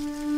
Mm-hmm.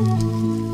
Música